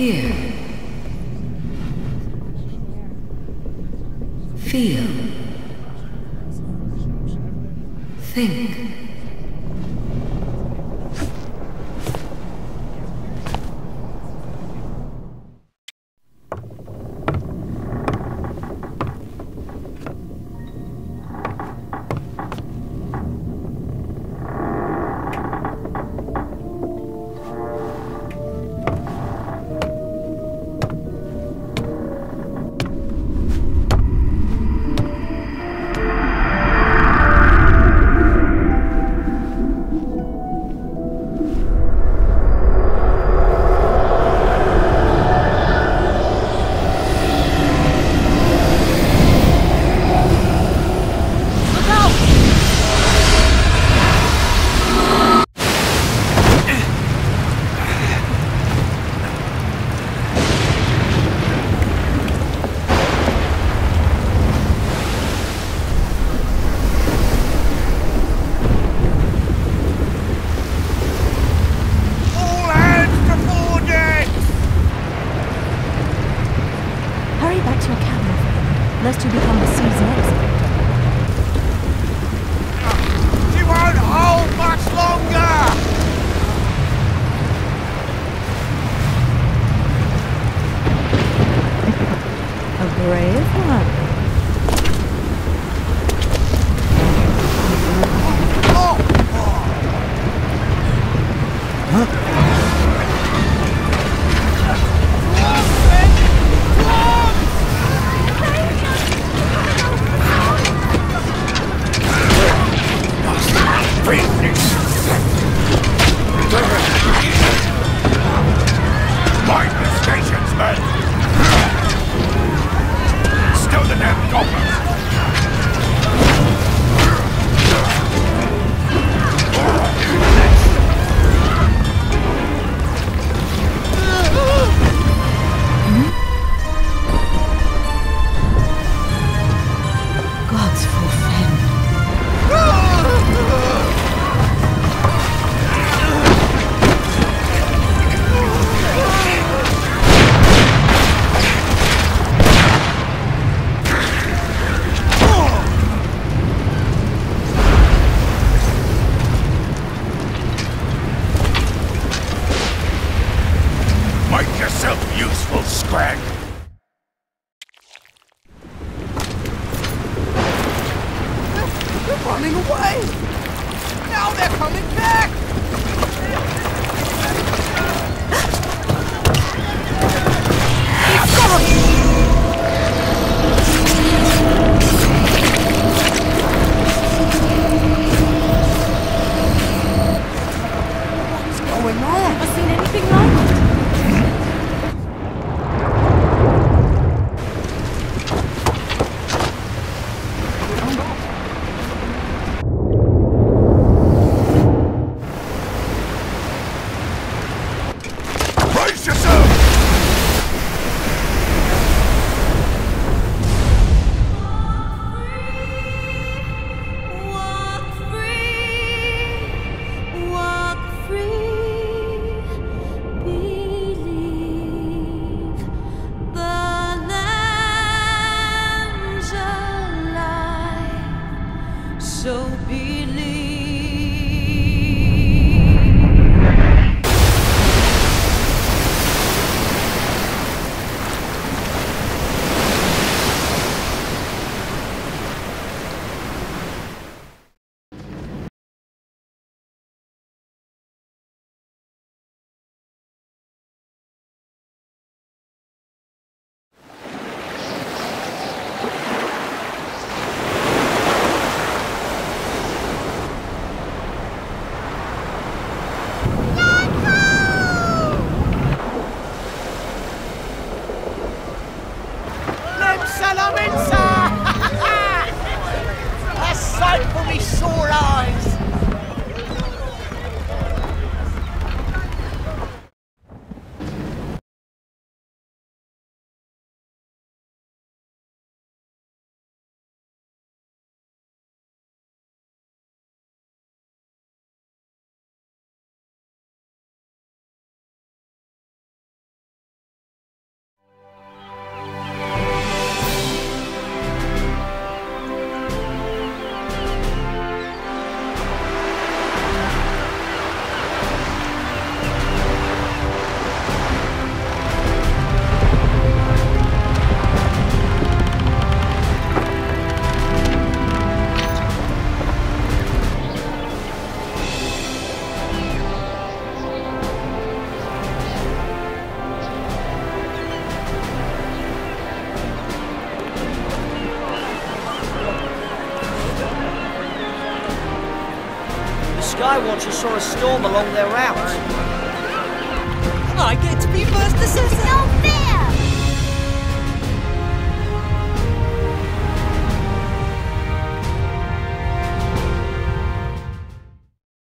Here. Feel. Think. to become useful scrag. They're, they're running away! Now they're coming back! Sky Watcher saw a storm along their route. I get to be first assessor. Not fair!